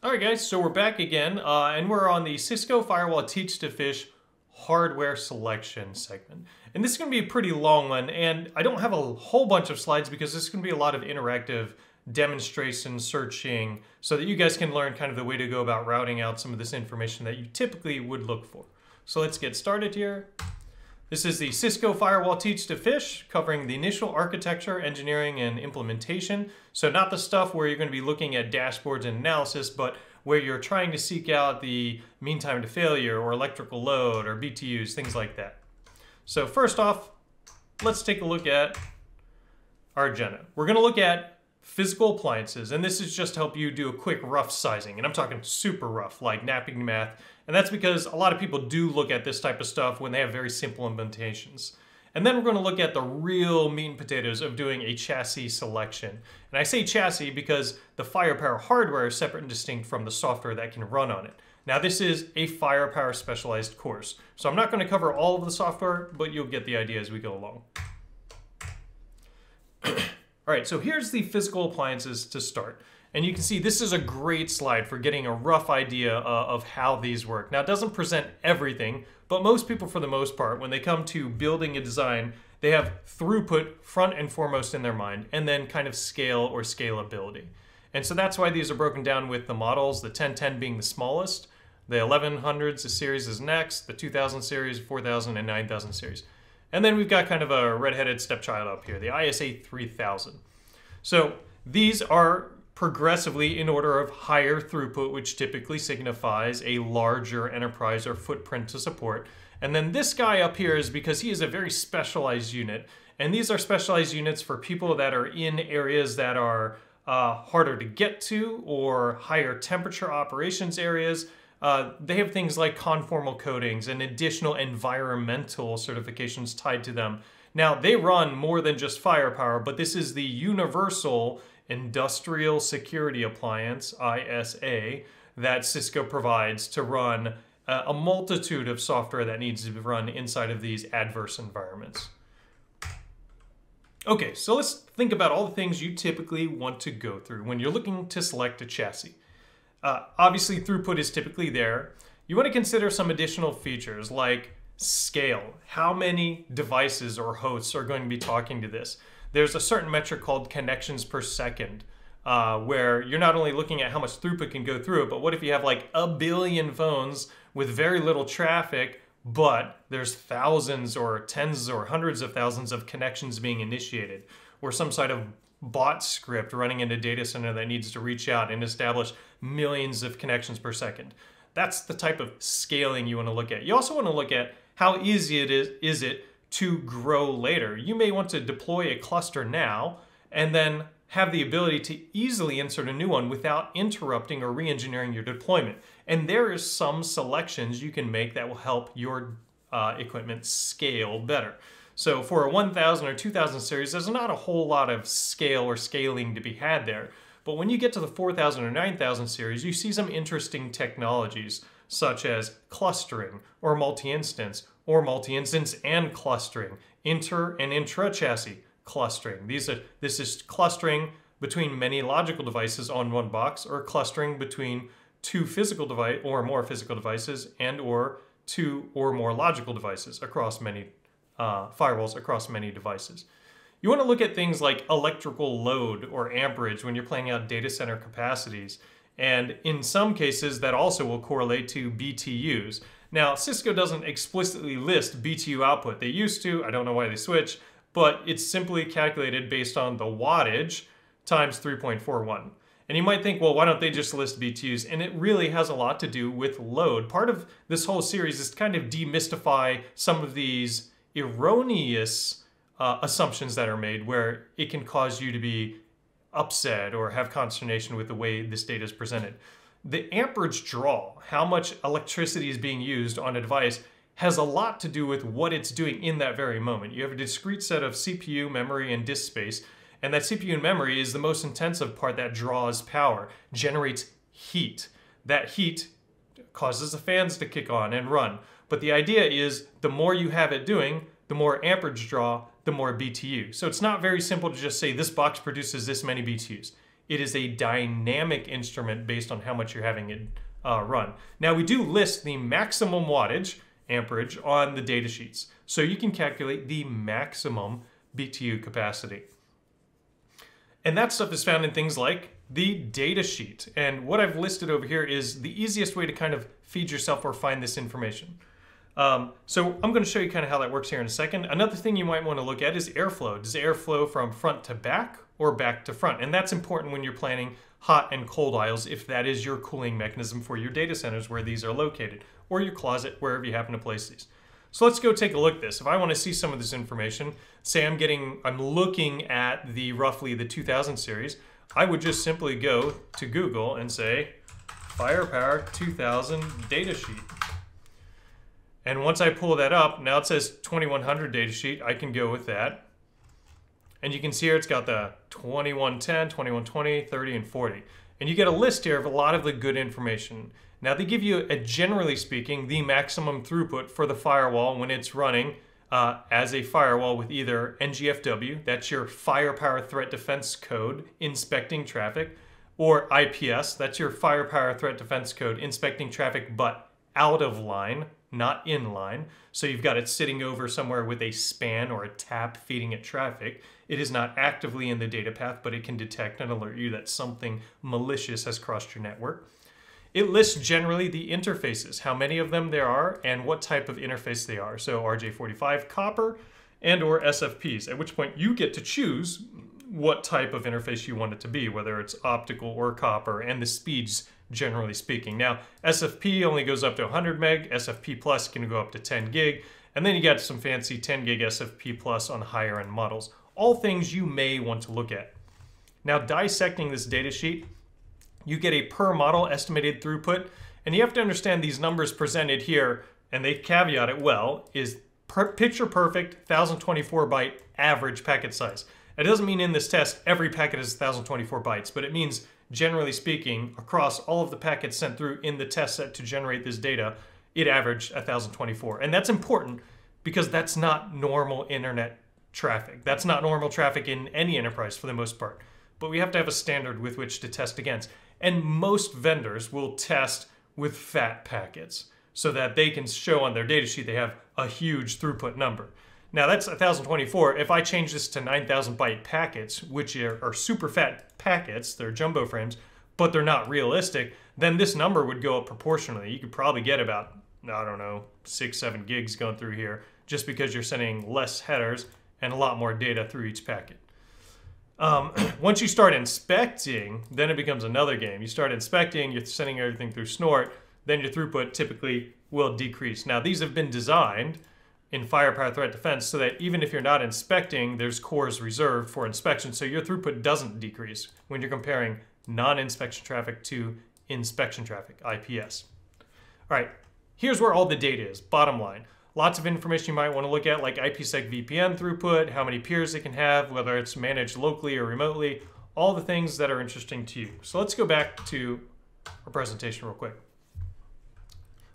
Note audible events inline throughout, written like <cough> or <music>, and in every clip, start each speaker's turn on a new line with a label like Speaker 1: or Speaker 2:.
Speaker 1: All right, guys, so we're back again, uh, and we're on the Cisco Firewall Teach to Fish hardware selection segment. And this is going to be a pretty long one, and I don't have a whole bunch of slides because this is going to be a lot of interactive demonstration searching so that you guys can learn kind of the way to go about routing out some of this information that you typically would look for. So let's get started here. This is the Cisco Firewall Teach to Fish, covering the initial architecture, engineering, and implementation. So not the stuff where you're going to be looking at dashboards and analysis, but where you're trying to seek out the mean time to failure or electrical load or BTUs, things like that. So first off, let's take a look at our agenda. We're going to look at physical appliances, and this is just to help you do a quick rough sizing. And I'm talking super rough, like napping math and that's because a lot of people do look at this type of stuff when they have very simple implementations. And then we're going to look at the real meat and potatoes of doing a chassis selection. And I say chassis because the firepower hardware is separate and distinct from the software that can run on it. Now this is a firepower specialized course. So I'm not going to cover all of the software, but you'll get the idea as we go along. <clears throat> all right, so here's the physical appliances to start. And you can see this is a great slide for getting a rough idea uh, of how these work. Now it doesn't present everything, but most people for the most part, when they come to building a design, they have throughput front and foremost in their mind, and then kind of scale or scalability. And so that's why these are broken down with the models, the 1010 being the smallest, the 1100s the series is next, the 2000 series, 4000, and 9000 series. And then we've got kind of a redheaded stepchild up here, the ISA 3000. So these are progressively in order of higher throughput, which typically signifies a larger enterprise or footprint to support. And then this guy up here is because he is a very specialized unit. And these are specialized units for people that are in areas that are uh, harder to get to or higher temperature operations areas. Uh, they have things like conformal coatings and additional environmental certifications tied to them. Now, they run more than just firepower, but this is the universal industrial security appliance, ISA, that Cisco provides to run a multitude of software that needs to be run inside of these adverse environments. Okay, so let's think about all the things you typically want to go through when you're looking to select a chassis. Uh, obviously, throughput is typically there. You want to consider some additional features like scale. How many devices or hosts are going to be talking to this? there's a certain metric called connections per second, uh, where you're not only looking at how much throughput can go through it, but what if you have like a billion phones with very little traffic, but there's thousands or tens or hundreds of thousands of connections being initiated, or some sort of bot script running in a data center that needs to reach out and establish millions of connections per second. That's the type of scaling you want to look at. You also want to look at how easy it is, is it to grow later. You may want to deploy a cluster now and then have the ability to easily insert a new one without interrupting or re-engineering your deployment. And there is some selections you can make that will help your uh, equipment scale better. So for a 1000 or 2000 series, there's not a whole lot of scale or scaling to be had there. But when you get to the 4000 or 9000 series, you see some interesting technologies such as clustering or multi-instance or multi-instance and clustering, inter and intra-chassis clustering. These are, this is clustering between many logical devices on one box or clustering between two physical device or more physical devices and or two or more logical devices across many uh, firewalls across many devices. You want to look at things like electrical load or amperage when you're planning out data center capacities. And in some cases, that also will correlate to BTUs. Now, Cisco doesn't explicitly list BTU output. They used to, I don't know why they switched, but it's simply calculated based on the wattage times 3.41. And you might think, well, why don't they just list BTUs? And it really has a lot to do with load. Part of this whole series is to kind of demystify some of these erroneous uh, assumptions that are made where it can cause you to be upset or have consternation with the way this data is presented the amperage draw, how much electricity is being used on a device, has a lot to do with what it's doing in that very moment. You have a discrete set of CPU, memory, and disk space, and that CPU and memory is the most intensive part that draws power, generates heat. That heat causes the fans to kick on and run. But the idea is the more you have it doing, the more amperage draw, the more BTU. So it's not very simple to just say this box produces this many BTUs. It is a dynamic instrument based on how much you're having it uh, run. Now we do list the maximum wattage, amperage, on the data sheets. So you can calculate the maximum BTU capacity. And that stuff is found in things like the data sheet. And what I've listed over here is the easiest way to kind of feed yourself or find this information. Um, so I'm going to show you kind of how that works here in a second. Another thing you might want to look at is airflow. Does air flow from front to back or back to front? And that's important when you're planning hot and cold aisles if that is your cooling mechanism for your data centers where these are located, or your closet, wherever you happen to place these. So let's go take a look at this. If I want to see some of this information, say I'm getting, I'm looking at the roughly the 2000 series, I would just simply go to Google and say Firepower 2000 datasheet. And once I pull that up, now it says 2100 datasheet. I can go with that. And you can see here it's got the 2110, 2120, 30, and 40. And you get a list here of a lot of the good information. Now they give you, a, generally speaking, the maximum throughput for the firewall when it's running uh, as a firewall with either NGFW, that's your firepower threat defense code inspecting traffic, or IPS, that's your firepower threat defense code inspecting traffic but out of line, not in line. So you've got it sitting over somewhere with a span or a tap feeding it traffic. It is not actively in the data path, but it can detect and alert you that something malicious has crossed your network. It lists generally the interfaces, how many of them there are, and what type of interface they are. So RJ45 copper and or SFPs, at which point you get to choose what type of interface you want it to be, whether it's optical or copper, and the speeds generally speaking. Now, SFP only goes up to 100 meg, SFP Plus can go up to 10 gig, and then you got some fancy 10 gig SFP Plus on higher end models. All things you may want to look at. Now, dissecting this data sheet, you get a per model estimated throughput. And you have to understand these numbers presented here, and they caveat it well, is per picture perfect 1024 byte average packet size. It doesn't mean in this test every packet is 1024 bytes, but it means generally speaking, across all of the packets sent through in the test set to generate this data, it averaged 1024. And that's important because that's not normal internet traffic. That's not normal traffic in any enterprise for the most part. But we have to have a standard with which to test against. And most vendors will test with fat packets so that they can show on their datasheet they have a huge throughput number. Now that's 1024. If I change this to 9000 byte packets, which are, are, super fat packets, they're jumbo frames, but they're not realistic, then this number would go up proportionally. You could probably get about, I don't know, six, seven gigs going through here just because you're sending less headers and a lot more data through each packet. Um, <clears throat> once you start inspecting, then it becomes another game. You start inspecting, you're sending everything through Snort, then your throughput typically will decrease. Now, these have been designed in firepower threat defense so that even if you're not inspecting, there's cores reserved for inspection, so your throughput doesn't decrease when you're comparing non-inspection traffic to inspection traffic, IPS. All right, here's where all the data is, bottom line. Lots of information you might want to look at like IPsec VPN throughput, how many peers it can have, whether it's managed locally or remotely, all the things that are interesting to you. So let's go back to our presentation real quick.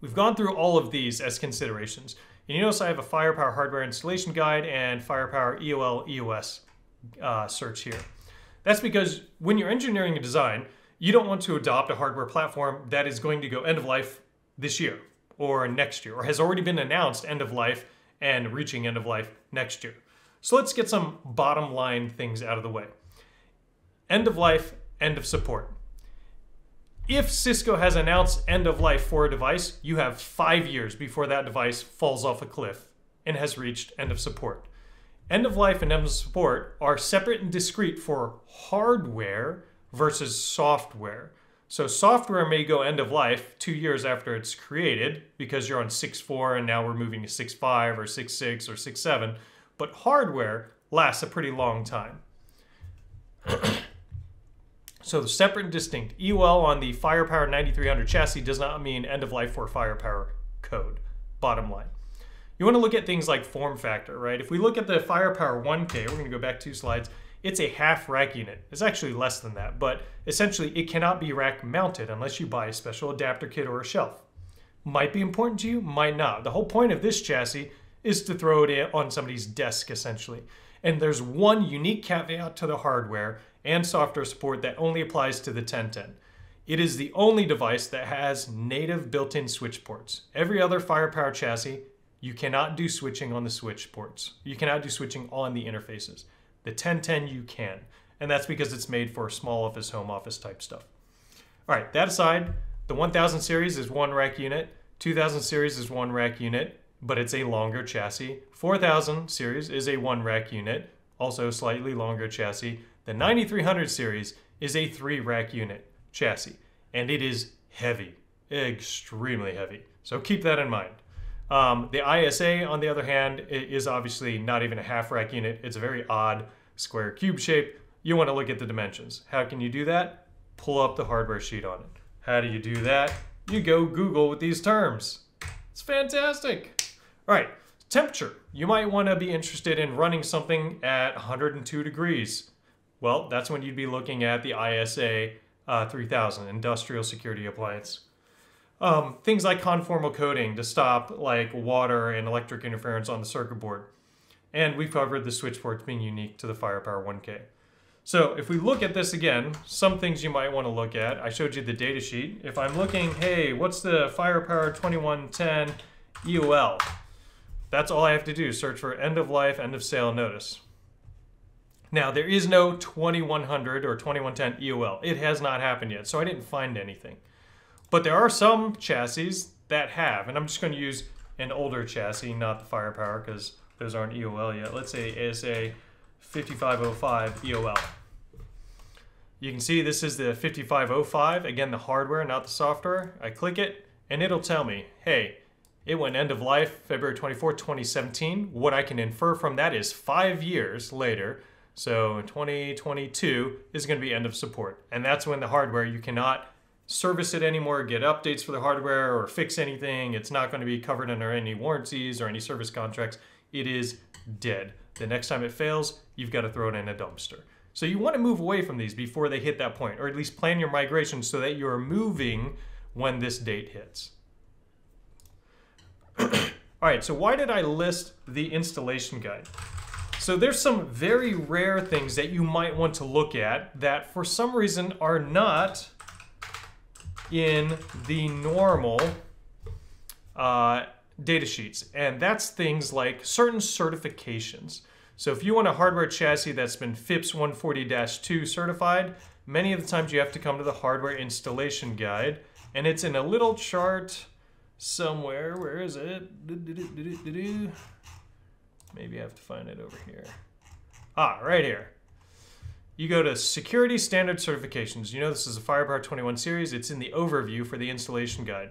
Speaker 1: We've gone through all of these as considerations. And you notice I have a Firepower hardware installation guide and Firepower EOL EOS uh, search here. That's because when you're engineering a design, you don't want to adopt a hardware platform that is going to go end of life this year or next year, or has already been announced end of life and reaching end of life next year. So let's get some bottom line things out of the way. End of life, end of support. If Cisco has announced end of life for a device, you have five years before that device falls off a cliff and has reached end of support. End of life and end of support are separate and discrete for hardware versus software. So software may go end of life two years after it's created because you're on 6.4 and now we're moving to 6.5 or 6.6 or 6.7, but hardware lasts a pretty long time. <clears throat> so the separate and distinct. EOL on the Firepower 9300 chassis does not mean end of life for Firepower code, bottom line. You want to look at things like form factor, right? If we look at the Firepower 1K, we're going to go back two slides, it's a half rack unit. It's actually less than that, but essentially it cannot be rack mounted unless you buy a special adapter kit or a shelf. Might be important to you, might not. The whole point of this chassis is to throw it on somebody's desk essentially. And there's one unique caveat to the hardware, and software support that only applies to the 1010. It is the only device that has native built-in switch ports. Every other firepower chassis, you cannot do switching on the switch ports. You cannot do switching on the interfaces. The 1010 you can, and that's because it's made for small office, home office type stuff. All right, that aside, the 1000 series is one rack unit, 2000 series is one rack unit, but it's a longer chassis. 4000 series is a one rack unit, also slightly longer chassis. The 9300 series is a three rack unit chassis, and it is heavy, extremely heavy. So keep that in mind. Um, the ISA, on the other hand, is obviously not even a half rack unit. It's a very odd square cube shape. You want to look at the dimensions. How can you do that? Pull up the hardware sheet on it. How do you do that? You go Google with these terms. It's fantastic. All right, temperature. You might want to be interested in running something at 102 degrees. Well, that's when you'd be looking at the ISA uh, 3000 industrial security appliance. Um, things like conformal coating to stop like water and electric interference on the circuit board. And we've covered the switch ports being unique to the Firepower 1K. So if we look at this again, some things you might want to look at. I showed you the data sheet. If I'm looking, hey, what's the Firepower 2110 EOL? That's all I have to do, search for end of life, end of sale notice. Now, there is no 2100 or 2110 EOL. It has not happened yet, so I didn't find anything. But there are some chassis that have, and I'm just going to use an older chassis, not the Firepower, because those aren't EOL yet. Let's say ASA 5505 EOL. You can see this is the 5505, again the hardware, not the software. I click it, and it'll tell me, hey, it went end of life February 24, 2017. What I can infer from that is five years later, so 2022 is going to be end of support. And that's when the hardware, you cannot service it anymore, get updates for the hardware, or fix anything. It's not going to be covered under any warranties or any service contracts. It is dead. The next time it fails, you've got to throw it in a dumpster. So you want to move away from these before they hit that point, or at least plan your migration so that you're moving when this date hits. <clears throat> All right, so why did I list the installation guide? So there's some very rare things that you might want to look at that for some reason are not in the normal uh, data sheets. And that's things like certain certifications. So if you want a hardware chassis that's been FIPS 140-2 certified, many of the times you have to come to the hardware installation guide. And it's in a little chart somewhere. Where is it? Maybe I have to find it over here. Ah, right here. You go to Security Standard Certifications. You know this is a Firepower 21 series. It's in the overview for the installation guide.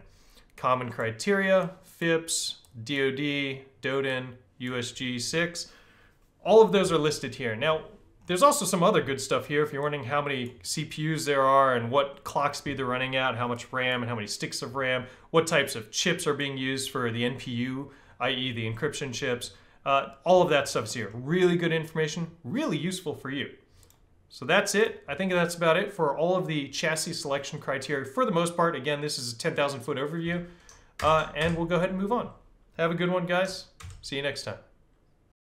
Speaker 1: Common criteria, FIPS, DoD, DODIN, USG 6. All of those are listed here. Now, there's also some other good stuff here if you're wondering how many CPUs there are and what clock speed they're running at, how much RAM and how many sticks of RAM, what types of chips are being used for the NPU, i.e. the encryption chips. Uh, all of that stuff's here. Really good information, really useful for you. So that's it. I think that's about it for all of the chassis selection criteria. For the most part, again, this is a 10,000 foot overview. Uh, and we'll go ahead and move on. Have a good one, guys. See you next time.